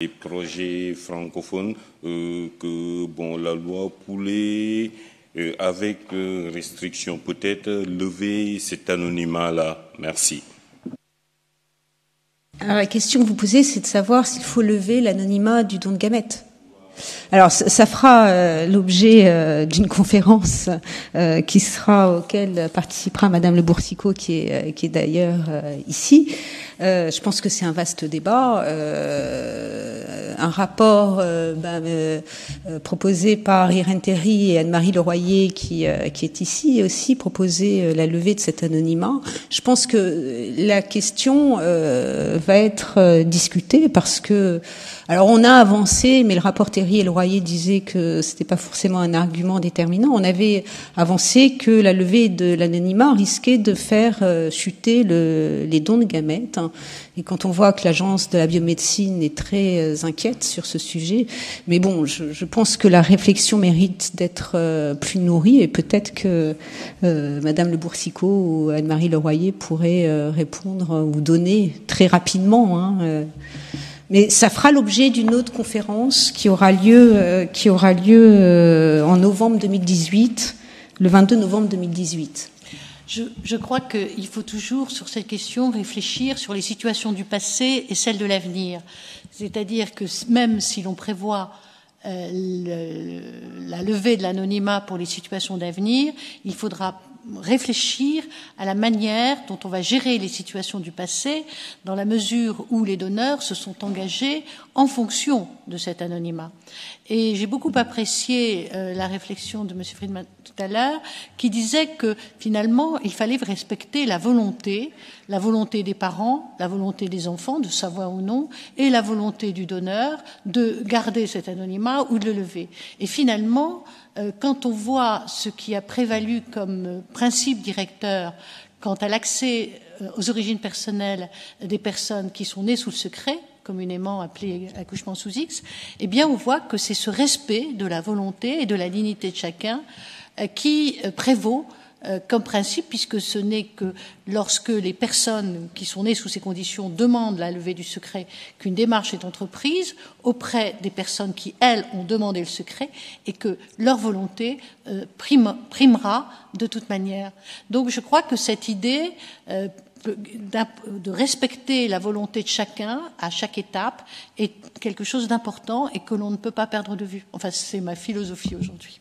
Les projets francophones que bon, la loi pouvait, avec restriction peut-être, lever cet anonymat-là. Merci. Alors la question que vous posez, c'est de savoir s'il faut lever l'anonymat du don de gamètes. Alors ça fera euh, l'objet euh, d'une conférence euh, qui sera auquel participera Madame Le Boursicot, qui est, qui est d'ailleurs ici. Je pense que c'est un vaste débat. un rapport ben, proposé par Irène Terry et Anne-Marie Leroyer, qui, qui est ici, aussi proposé la levée de cet anonymat. Je pense que la question va être discutée parce que alors on a avancé, mais le rapport Terry et le Royer disaient que c'était pas forcément un argument déterminant. On avait avancé que la levée de l'anonymat risquait de faire euh, chuter le, les dons de gamètes. Et quand on voit que l'agence de la biomédecine est très euh, inquiète sur ce sujet, mais bon, je, pense que la réflexion mérite d'être euh, plus nourrie et peut-être que Madame Le Boursicot ou Anne-Marie Leroyer pourraient répondre ou donner très rapidement. Hein, mais ça fera l'objet d'une autre conférence qui aura lieu, euh, qui aura lieu euh, en novembre 2018, le 22 novembre 2018. Je, crois qu'il faut toujours, sur cette question, réfléchir sur les situations du passé et celles de l'avenir. C'est-à-dire que même si l'on prévoit euh, la levée de l'anonymat pour les situations d'avenir, il faudra réfléchir à la manière dont on va gérer les situations du passé, dans la mesure où les donneurs se sont engagés en fonction de cet anonymat. Et j'ai beaucoup apprécié euh, la réflexion de M. Friedman tout à l'heure, qui disait que finalement, il fallait respecter la volonté, la volonté des parents, la volonté des enfants de savoir ou non, et la volonté du donneur de garder cet anonymat ou de le lever. Et finalement, euh, quand on voit ce qui a prévalu comme euh, principe directeur quant à l'accès euh, aux origines personnelles des personnes qui sont nées sous le secret, communément appelé accouchement sous X, eh bien, on voit que c'est ce respect de la volonté et de la dignité de chacun qui prévaut euh, comme principe, puisque ce n'est que lorsque les personnes qui sont nées sous ces conditions demandent la levée du secret qu'une démarche est entreprise auprès des personnes qui, elles, ont demandé le secret et que leur volonté euh, primera de toute manière. Donc je crois que cette idée euh, de respecter la volonté de chacun à chaque étape est quelque chose d'important et que l'on ne peut pas perdre de vue. Enfin, c'est ma philosophie aujourd'hui.